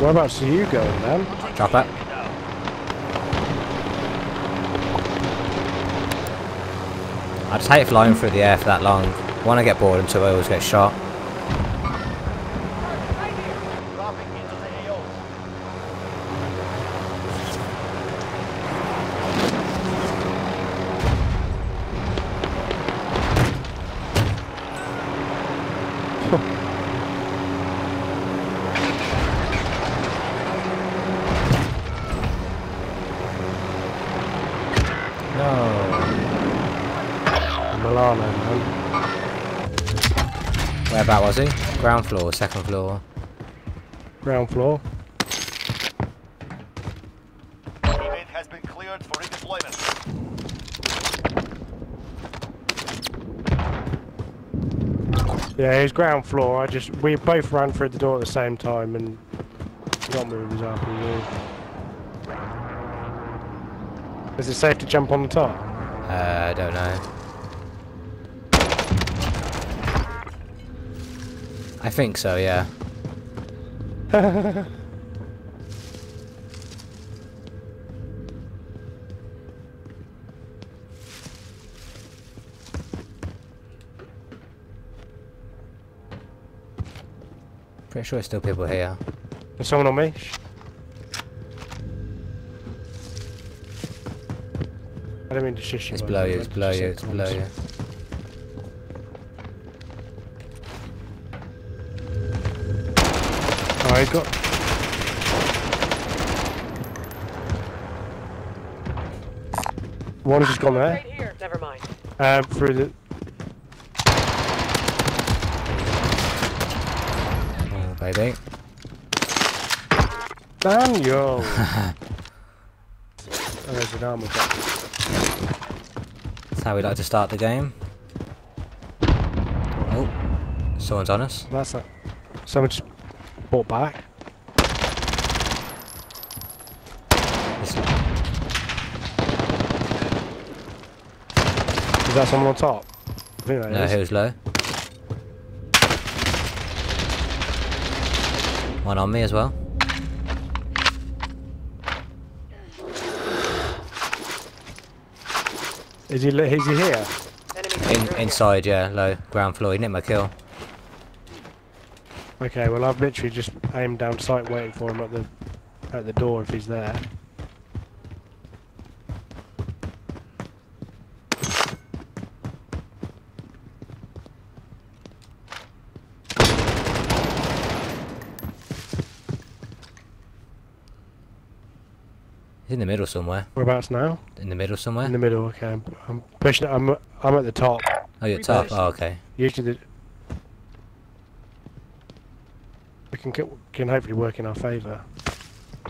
Whereabouts are you going, man? Drop it. I just hate flying through the air for that long. One, I get bored, and I always get shot. Dropping into the AO. No. Milano, man. Where about was he? Ground floor, second floor. Ground floor. Teammate has been cleared for redeployment. Yeah, he's ground floor. I just we both ran through the door at the same time and got moves after you. Is it safe to jump on the top? Uh, I don't know. I think so, yeah. Pretty sure there's still people here. There's someone on me. I don't mean to shush you. It's below you, it's below you, it's below you. Comms. Oh, he got. One's just gone there. Right here. Never mind. Um, through the. Oh, baby. Daniel! oh, there's an armor box. That's how we like to start the game. Oh, someone's on us. That's it. Someone just bought back. Is that someone on top? I think that No, is. he was low. One on me as well. Is he, is he here? In, inside, yeah, low. Ground floor. He nicked my kill. Okay, well I've literally just aimed down sight waiting for him at the at the door if he's there. He's in the middle somewhere. Whereabouts now? In the middle somewhere. In the middle. Okay, I'm, I'm pushing. it- I'm I'm at the top. Oh, you're top. Oh, okay. Usually the we can can hopefully work in our favour.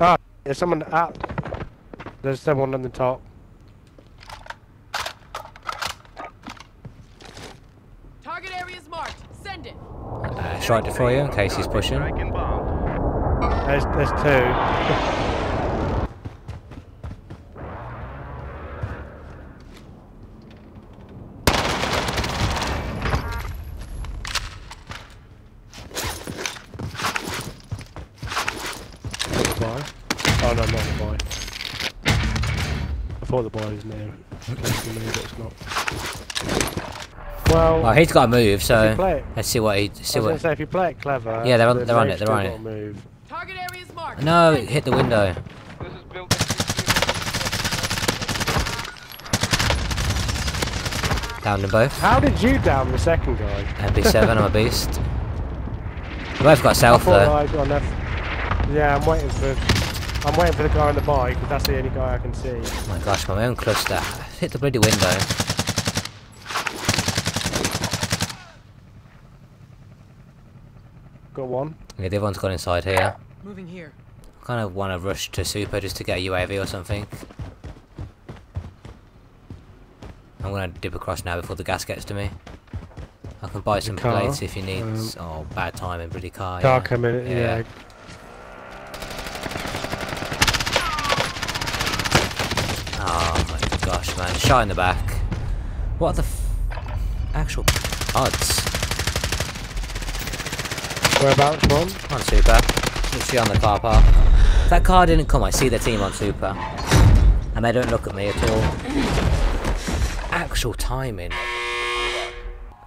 Ah, there's someone at. There's someone on the top. Target area is marked. Send it. Uh, strike it for you in case he's pushing. There's there's two. The boy. Oh no, not the boy. I thought the boy was near. Close to me, but it's not. Well, Oh, he's got to move, so it, let's see what he. I See was gonna what. say if you play it clever. Yeah, they're on- the they're on it, they're on it. Move. Target area is marked. No, it hit the window. This is building. Downed them both. How did you down the second guy? MP7, I'm a beast. We both got I self thought though. I got enough. Yeah, I'm waiting for. I'm waiting for the guy on the bike because that's the only guy I can see. Oh my gosh, my own cluster. Hit the bloody window. Got one. Yeah, the other one's gone inside here. Moving here. I kind of want to rush to super just to get a UAV or something. I'm gonna dip across now before the gas gets to me. I can buy some car, plates if you need. um, oh, bad timing, bloody car. Car yeah. coming. Yeah. Yeah. Oh my gosh, man! Shot in the back. What the f actual odds? Whereabouts one? On super. Literally on the car park. That car didn't come, I see the team on super. And they don't look at me at all. Actual timing.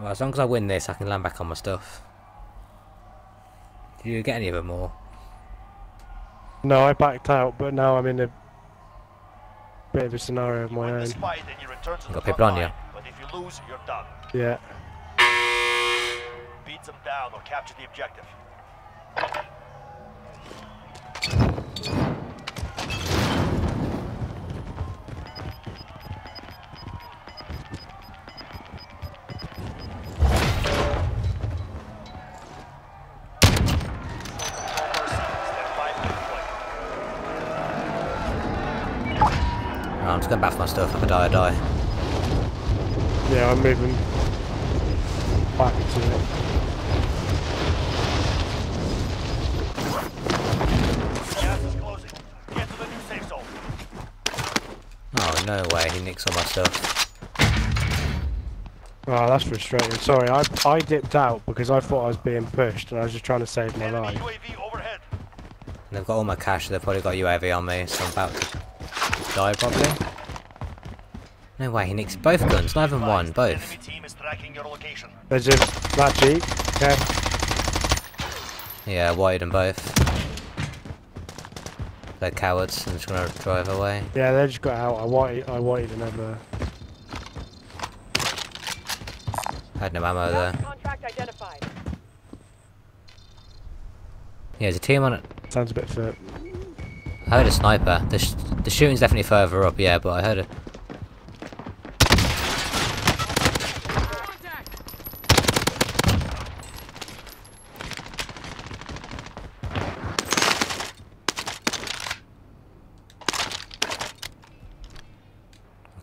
Well, as long as I win this, I can land back on my stuff. Do you get any of them more? No, I backed out, but now I'm in a bit of a scenario of my Win own. and you return to got front people on you? But if you lose, you're done. Yeah. Beat them down or capture the objective. Going back for my stuff. If I die, I die. Yeah, I'm moving back to it. Gas is closing. Get to the new safe zone. Oh, no way. He nicks all my stuff. Oh, ah, that's frustrating. Sorry, I I dipped out because I thought I was being pushed and I was just trying to save my life. Overhead. And they've got all my cash. They've probably got UAV on me, so I'm about to die probably. No way. He nicks both guns. Not even one. Both. Enemy team is tracking your location. There's a that jeep. Okay. Yeah, wide and both. They're cowards. I'm just gonna drive away. Yeah, they just got out. I wanted I wanted another. Had no ammo there. Contract identified. Yeah, there's a team on it. Sounds a bit fit. I heard a sniper. The, sh the shooting's definitely further up, yeah, but I heard it.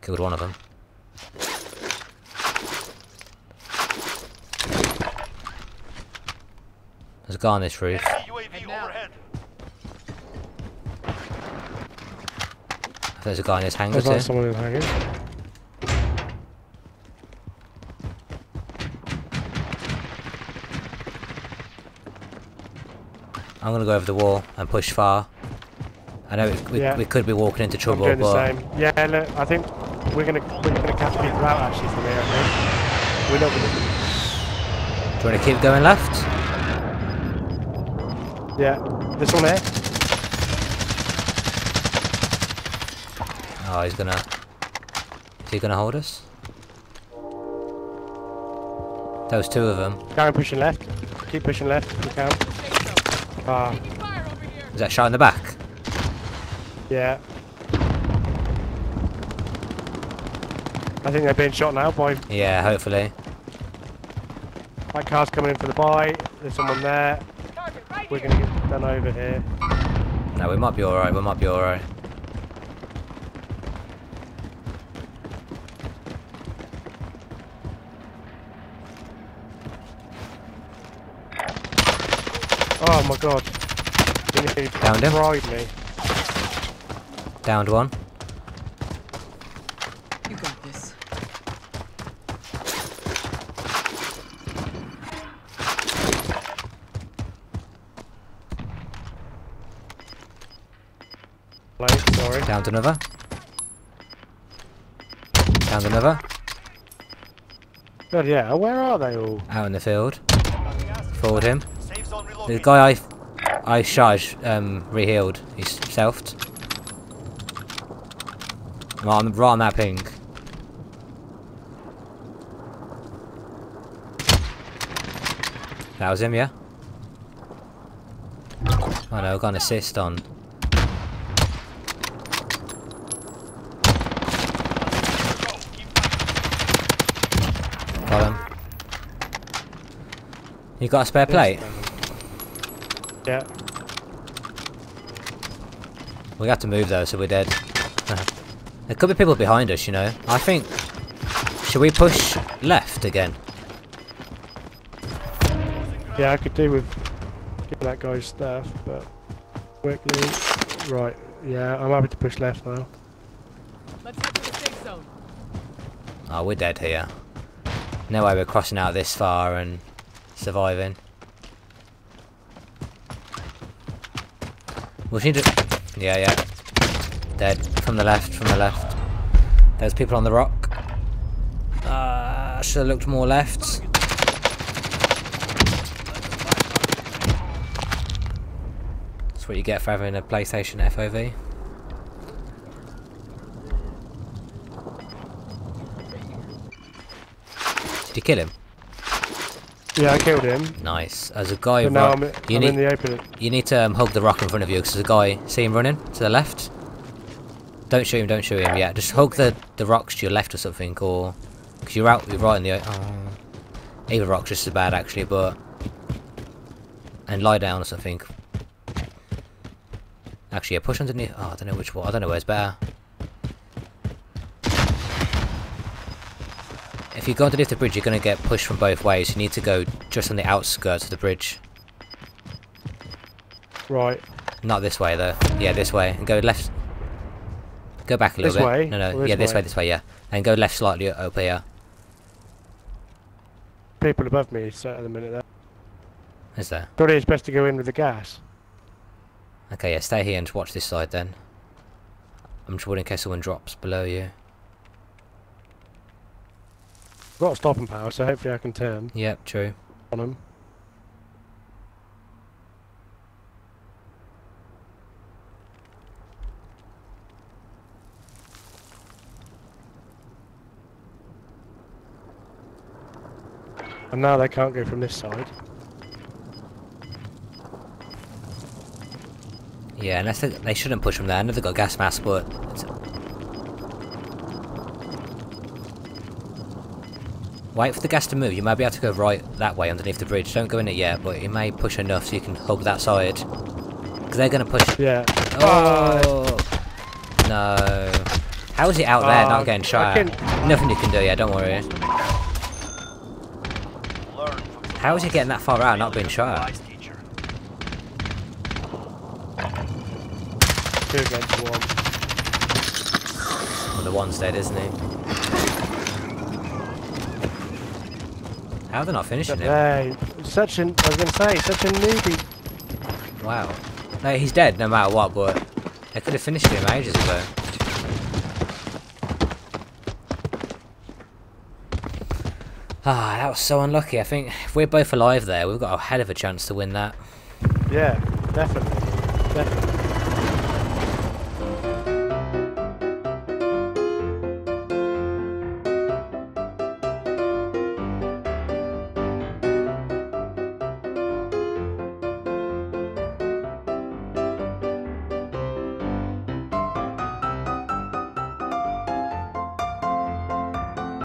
Killed one of them. There's a guy on this roof. Enemy UAV And now- overhead. There's a guy in this hangar There's like too. someone in hanging. I'm gonna go over the wall and push far. I know we, we, Yeah. we could be walking into I'm trouble, doing the but same. Yeah, look, I think we're gonna we're gonna catch people out actually from here. I think we're not gonna. do you want to keep going left? Yeah, this one here. Oh, he's gonna. Is he gonna hold us? Those two of them. Carry pushing left. Keep pushing left if you can. Safe zone. Ah, Taking fire over here. Is that shot in the back? yeah. I think they're being shot now by Yeah, hopefully. that car's coming in for the buy. There's someone there. We're gonna get done over here. No, we might be alright. We might be alright. Oh my god. Downed him. Downed one. You got this. Like, sorry. Downed another. Downed another. God, yeah. Where are they all? Out in the field. Forward him. The guy I, I shot, um, rehealed. He's selfed. Right on, right on that ping. That was him, yeah? I Oh no, got an assist on. Got him. You got a spare plate? Yeah. We have to move though, so we're dead. there could be people behind us, you know. I think. Should we push left again? Yeah, I could do with getting that guy's stuff, but quickly. Right. Yeah, I'm happy to push left now. Let's head to the safe zone. Oh, we're dead here. No way we're crossing out this far and surviving. We need to... Yeah, yeah. Dead. From the left, from the left. There's people on the rock. Uh, should have looked more left. That's what you get for having a PlayStation FOV. Did you kill him? Yeah, I killed him. Nice. As a guy But now I'm, you I'm need in the open. you need to um, hug the rock in front of you because there's a guy. See him running to the left. Don't shoot him. Don't shoot him. Yeah, just hug the the rocks to your left or something, or because you're out. You're right in the. Oh, either rock's just as bad actually, but and lie down or something. Actually, yeah, push underneath. Oh, I don't know which one. I don't know where's better. If you go underneath the bridge, you're gonna get pushed from both ways. You need to go just on the outskirts of the bridge. Right. Not this way though. Yeah, this way. And go left. Go back a little This bit. way? No, no. This yeah, this way? way? this way, yeah. And go left slightly over here. People above me so at the minute there. Is there? Probably it's best to go in with the gas. Okay, yeah, stay here and watch this side then. I'm just wondering in case someone drops below you. Got stopping power, so hopefully I can turn Yep, true. on them. And now they can't go from this side. Yeah, unless they, they shouldn't push from there. I know they've got a gas mask, but... Wait for the gas to move. You might be able to go right that way underneath the bridge. Don't go in it yet, but it may push enough so you can hug that side. Because they're going to push... Yeah. Oh no! How is he out there, not ah, getting shot? can- Nothing you can do. Yeah, don't worry. Learn from the How is he getting that far out, not being shot? Two against one. Well, the one's dead, isn't he? How are they not finishing him? such an, I was going to say, such a newbie. Wow. No, he's dead no matter what, but they could have finished him ages ago. Ah, that was so unlucky. I think if we're both alive there, we've got a hell of a chance to win that. Yeah, definitely. definitely.